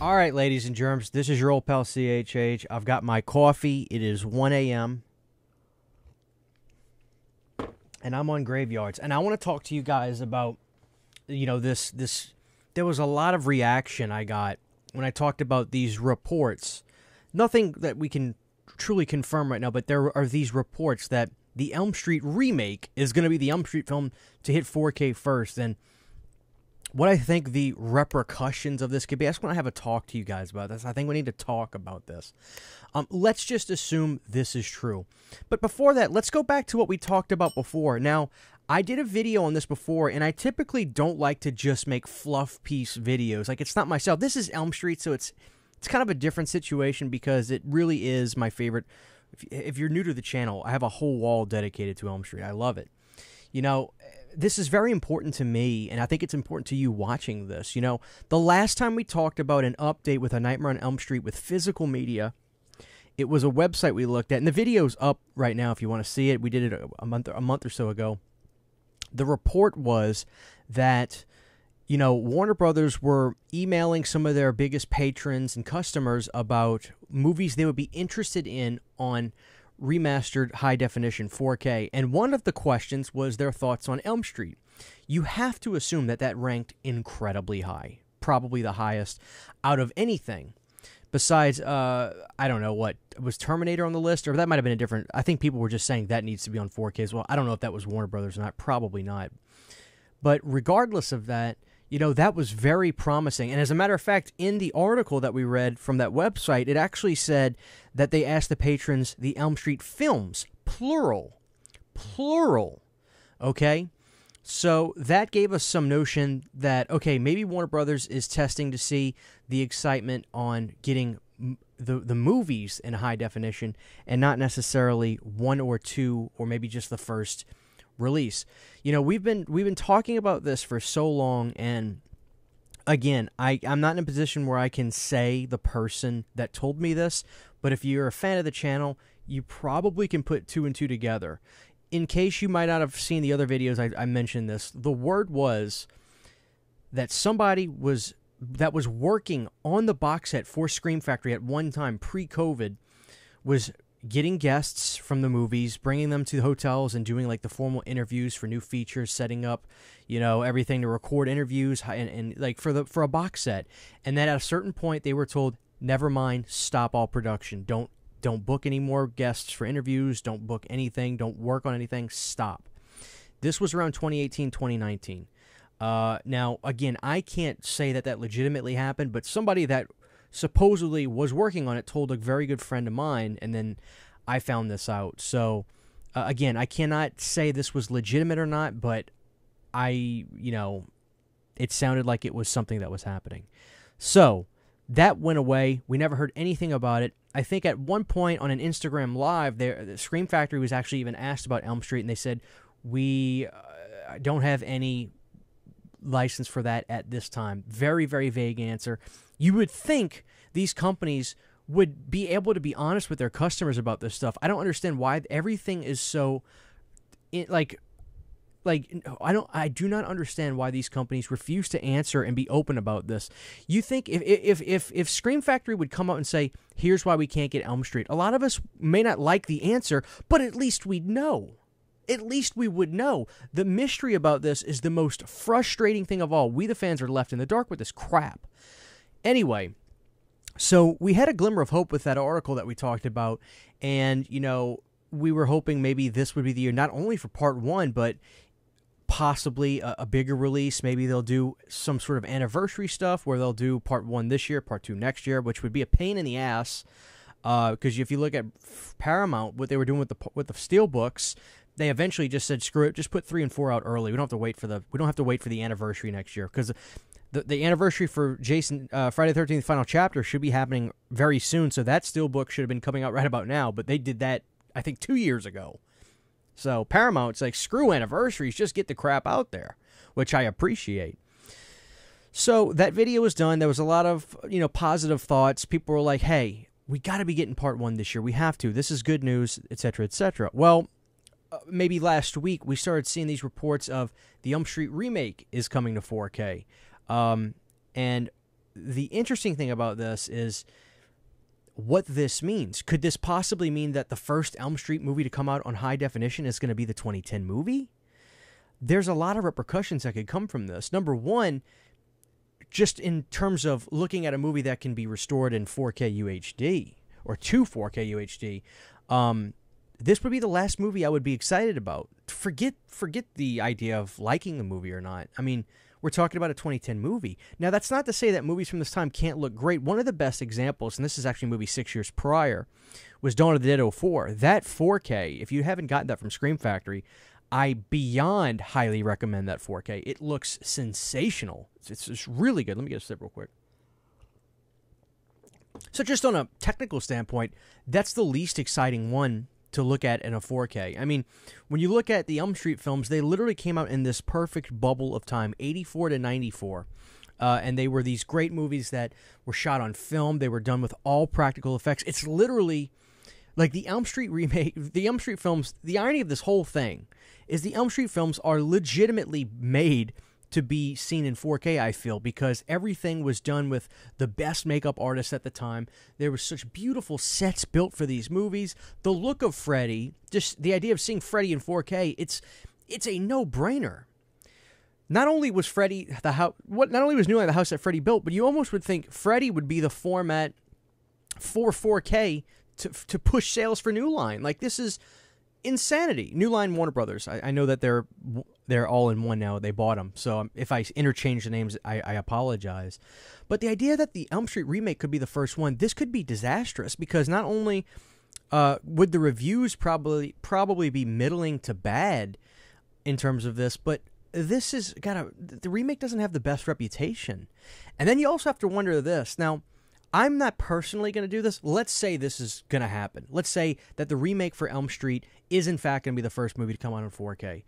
All right, ladies and germs, this is your old pal CHH. I've got my coffee. It is 1 a.m. And I'm on graveyards. And I want to talk to you guys about, you know, this this there was a lot of reaction I got when I talked about these reports. Nothing that we can truly confirm right now, but there are these reports that the Elm Street remake is going to be the Elm Street film to hit 4K first. And what I think the repercussions of this could be. I just want to have a talk to you guys about this. I think we need to talk about this. Um, let's just assume this is true. But before that, let's go back to what we talked about before. Now, I did a video on this before, and I typically don't like to just make fluff piece videos. Like, it's not myself. This is Elm Street, so it's it's kind of a different situation because it really is my favorite. If, if you're new to the channel, I have a whole wall dedicated to Elm Street. I love it. You know, this is very important to me, and I think it's important to you watching this. You know, the last time we talked about an update with A Nightmare on Elm Street with physical media, it was a website we looked at, and the video's up right now if you want to see it. We did it a month a month or so ago. The report was that you know Warner Brothers were emailing some of their biggest patrons and customers about movies they would be interested in on remastered high definition 4K. And one of the questions was their thoughts on Elm Street. You have to assume that that ranked incredibly high, probably the highest out of anything. Besides, uh, I don't know what was Terminator on the list, or that might have been a different. I think people were just saying that needs to be on 4K as well. I don't know if that was Warner Brothers or not. Probably not. But regardless of that, you know, that was very promising. And as a matter of fact, in the article that we read from that website, it actually said that they asked the patrons the Elm Street films, plural, plural. Okay? So that gave us some notion that, okay, maybe Warner Brothers is testing to see the excitement on getting the the movies in high definition and not necessarily one or two or maybe just the first release. You know, we've been we've been talking about this for so long and again, I, I'm not in a position where I can say the person that told me this, but if you're a fan of the channel, you probably can put two and two together. In case you might not have seen the other videos, I, I mentioned this. The word was that somebody was that was working on the box set for Scream Factory at one time pre-COVID was getting guests from the movies, bringing them to the hotels, and doing like the formal interviews for new features, setting up, you know, everything to record interviews and, and like for the for a box set. And then at a certain point, they were told, "Never mind, stop all production. Don't don't book any more guests for interviews. Don't book anything. Don't work on anything. Stop." This was around 2018, 2019. Uh, now, again, I can't say that that legitimately happened, but somebody that supposedly was working on it told a very good friend of mine, and then I found this out. So, uh, again, I cannot say this was legitimate or not, but I, you know, it sounded like it was something that was happening. So, that went away. We never heard anything about it. I think at one point on an Instagram live, there, the Scream Factory was actually even asked about Elm Street, and they said, We uh, don't have any license for that at this time. Very, very vague answer. You would think these companies would be able to be honest with their customers about this stuff. I don't understand why everything is so like like I don't I do not understand why these companies refuse to answer and be open about this. You think if if if if Scream Factory would come out and say, "Here's why we can't get Elm Street." A lot of us may not like the answer, but at least we'd know. At least we would know. The mystery about this is the most frustrating thing of all. We the fans are left in the dark with this crap. Anyway, so we had a glimmer of hope with that article that we talked about, and you know we were hoping maybe this would be the year not only for part one, but possibly a, a, bigger release. Maybe they'll do some sort of anniversary stuff where they'll do part one this year, part two next year, which would be a pain in the ass. Because uh, if you look at Paramount, what they were doing with the with the steel books, they eventually just said, "Screw it, just put three and four out early. We don't have to wait for the we don't have to wait for the anniversary next year because the, the anniversary for Jason uh, Friday 13th final chapter should be happening very soon. So that steel book should have been coming out right about now, but they did that I think 2 years ago. So Paramount's like screw anniversaries, just get the crap out there, which I appreciate. So that video was done. There was a lot of, you know, positive thoughts. People were like, "Hey, we got to be getting part 1 this year. We have to. This is good news, etc., etc." Well, uh, maybe last week we started seeing these reports of the Elm Street remake is coming to 4K. Um, and the interesting thing about this is what this means. Could this possibly mean that the first Elm Street movie to come out on high definition is going to be the 2010 movie? There's a lot of repercussions that could come from this. Number one, just in terms of looking at a movie that can be restored in 4K UHD or to 4K UHD, um, this would be the last movie I would be excited about. Forget forget the idea of liking the movie or not. I mean, we're talking about a 2010 movie. Now, that's not to say that movies from this time can't look great. One of the best examples, and this is actually a movie six years prior, was Dawn of the Dead 04. That 4K, if you haven't gotten that from Scream Factory, I beyond highly recommend that 4K. It looks sensational. It's, it's really good. Let me get a sip real quick. So, just on a technical standpoint, that's the least exciting one to look at in a 4K. I mean, when you look at the Elm Street films, they literally came out in this perfect bubble of time, 84 to 94. Uh, and they were these great movies that were shot on film. They were done with all practical effects. It's literally like the Elm Street remake, the Elm Street films. The irony of this whole thing is the Elm Street films are legitimately made to be seen in 4K, I feel, because everything was done with the best makeup artists at the time. There were such beautiful sets built for these movies. The look of Freddy, just the idea of seeing Freddy in 4K, it's it's a no-brainer. Not only was Freddy the house, what not only was New Line the house that Freddy built, but you almost would think Freddy would be the format for 4K to to push sales for New Line. Like this is insanity. New Line Warner Brothers. I, I, know that they're they're all in one now. They bought them. So um, if I interchange the names, I, I apologize. But the idea that the Elm Street remake could be the first one, this could be disastrous because not only uh, would the reviews probably probably be middling to bad in terms of this, but this is got a the remake doesn't have the best reputation. And then you also have to wonder this now I'm not personally going to do this. Let's say this is going to happen. Let's say that the remake for Elm Street is, in fact, going to be the first movie to come out in 4K.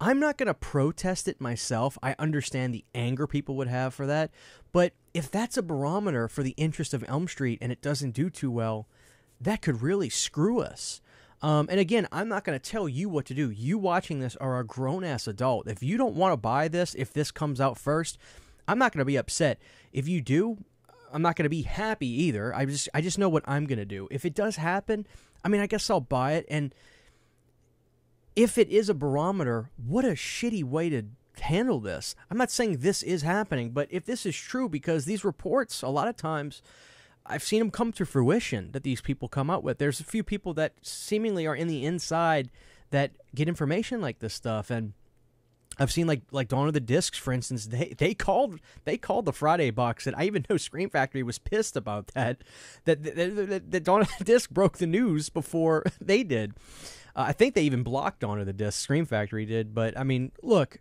I'm not going to protest it myself. I understand the anger people would have for that. But if that's a barometer for the interest of Elm Street and it doesn't do too well, that could really screw us. Um, and again, I'm not going to tell you what to do. You watching this are a grown ass adult. If you don't want to buy this, if this comes out first, I'm not going to be upset. If you do, I'm not going to be happy either. I just I just know what I'm going to do. If it does happen, I mean, I guess I'll buy it and if it is a barometer, what a shitty way to handle this. I'm not saying this is happening, but if this is true because these reports a lot of times I've seen them come to fruition that these people come up with. There's a few people that seemingly are in the inside that get information like this stuff and I've seen like like Dawn of the Discs, for instance. They they called they called the Friday box, and I even know Scream Factory was pissed about that. That that, Dawn of the Disc broke the news before they did. Uh, I think they even blocked Dawn of the Disc. Scream Factory did, but I mean, look,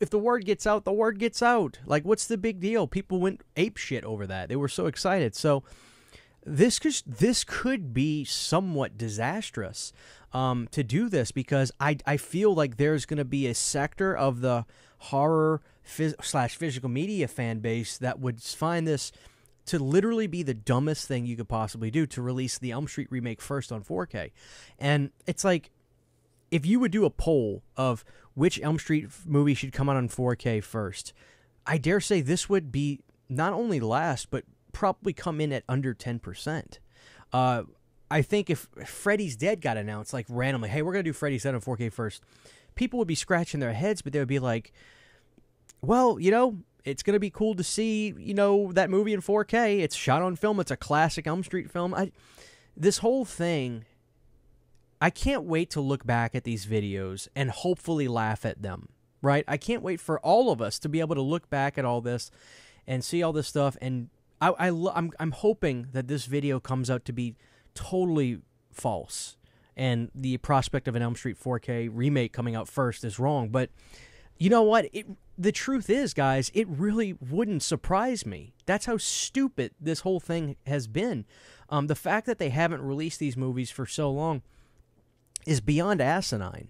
if the word gets out, the word gets out. Like, what's the big deal? People went ape shit over that. They were so excited. So this could this could be somewhat disastrous um, to do this because I I feel like there's going to be a sector of the horror phys- slash physical media fan base that would find this to literally be the dumbest thing you could possibly do to release the Elm Street remake first on 4K, and it's like if you would do a poll of which Elm Street movie should come out on 4K first, I dare say this would be not only last but probably come in at under 10%. Uh, I think if Freddy's Dead got announced, like randomly, hey, we're going to do Freddy's Dead on 4K first, people would be scratching their heads, but they would be like, well, you know, it's going to be cool to see, you know, that movie in 4K. It's shot on film. It's a classic Elm Street film. I, this whole thing, I can't wait to look back at these videos and hopefully laugh at them, right? I can't wait for all of us to be able to look back at all this and see all this stuff and I, I I'm I'm hoping that this video comes out to be totally false, and the prospect of an Elm Street 4K remake coming out first is wrong. But you know what? It the truth is, guys, it really wouldn't surprise me. That's how stupid this whole thing has been. Um, the fact that they haven't released these movies for so long is beyond asinine.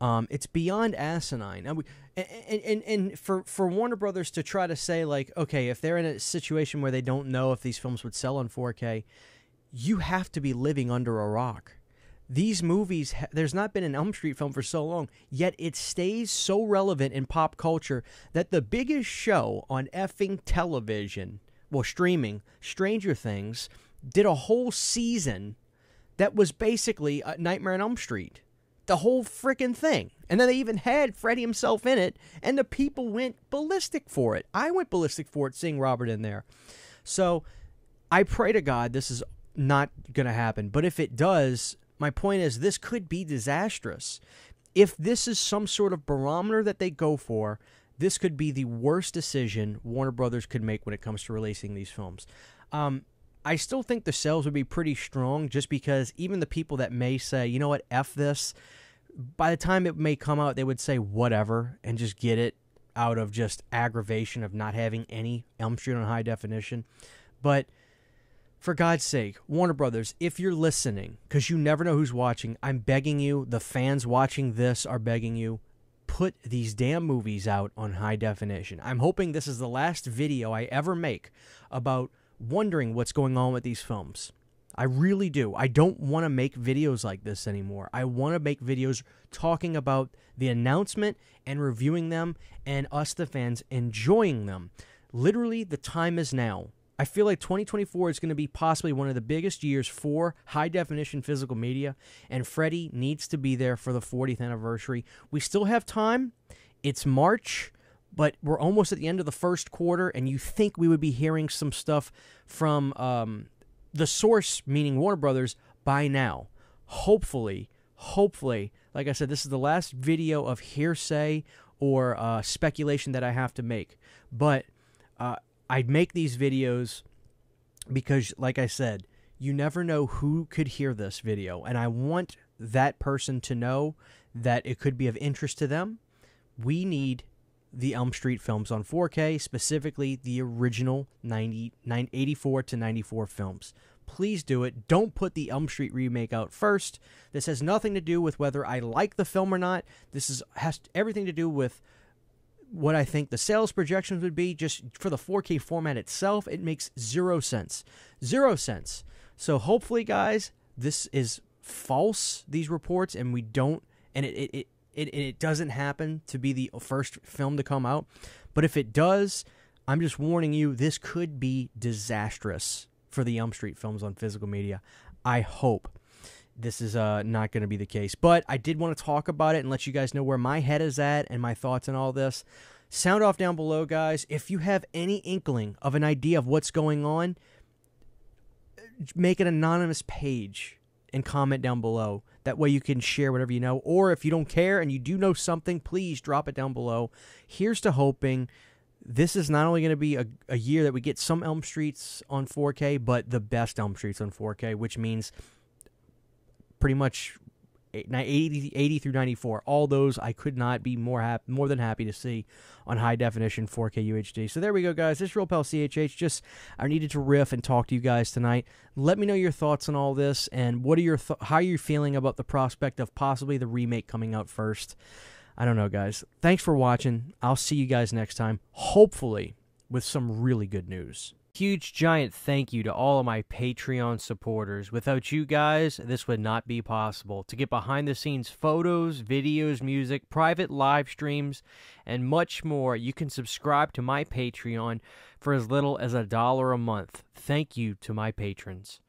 Um, it's beyond asinine. And, and, and, and for, for Warner Brothers to try to say, like, okay, if they're in a situation where they don't know if these films would sell on 4K, you have to be living under a rock. these movies there's not been an Elm Street film for so long yet it stays so relevant in pop culture that the biggest show on effing television well streaming Stranger Things did a whole season that was basically a Nightmare on Elm Street. The whole freaking thing. And then they even had Freddy himself in it and the people went ballistic for it. I went ballistic for it seeing Robert in there. So I pray to God this is not going to happen but if it does my point is, this could be disastrous. If this is some sort of barometer that they go for, this could be the worst decision Warner Brothers could make when it comes to releasing these films. Um, I still think the sales would be pretty strong just because even the people that may say, you know what, F this, by the time it may come out, they would say whatever and just get it out of just aggravation of not having any Elm Street on high definition. But for God's sake, Warner Brothers, if you're listening, because you never know who's watching, I'm begging you, the fans watching this are begging you, put these damn movies out on high definition. I'm hoping this is the last video I ever make about wondering what's going on with these films. I really do. I don't want to make videos like this anymore. I want to make videos talking about the announcement and reviewing them and us, the fans, enjoying them. Literally, the time is now. I feel like 2024 is going to be possibly one of the biggest years for high definition physical media, and Freddy needs to be there for the 40th anniversary. We still have time. It's March, but we're almost at the end of the first quarter, and you think we would be hearing some stuff from um, the source, meaning Warner Brothers, by now. Hopefully, hopefully, like I said, this is the last video of hearsay or uh, speculation that I have to make. But uh, I make these videos because, like I said, you never know who could hear this video. And I want that person to know that it could be of interest to them. We need the Elm Street films on 4K, specifically the original 90, 84 to 94 films. Please do it. Don't put the Elm Street remake out first. This has nothing to do with whether I like the film or not. This is has everything to do with what I think the sales projections would be just for the 4K format itself, it makes zero sense. Zero sense. So hopefully, guys, this is false, these reports, and we don't, and it, it, it, it, doesn't happen to be the first film to come out. But if it does, I'm just warning you, this could be disastrous for the Elm Street films on physical media. I hope this is uh, not going to be the case. But I did want to talk about it and let you guys know where my head is at and my thoughts on all this. Sound off down below, guys. If you have any inkling of an idea of what's going on, make an anonymous page and comment down below. That way you can share whatever you know. Or if you don't care and you do know something, please drop it down below. Here's to hoping this is not only going to be a, a year that we get some Elm Streets on 4K, but the best Elm Streets on 4K, which means pretty much 80, 80 through 94. All those I could not be more happy, more than happy to see on high definition 4K UHD. So there we go, guys. This is Real Pal CHH. Just I needed to riff and talk to you guys tonight. Let me know your thoughts on all this and what are your how are you feeling about the prospect of possibly the remake coming out first. I don't know, guys. Thanks for watching. I'll see you guys next time. Hopefully with some really good news. Huge giant thank you to all of my Patreon supporters. Without you guys, this would not be possible. To get behind the scenes photos, videos, music, private live streams, and much more, you can subscribe to my Patreon for as little as a dollar a month. Thank you to my patrons.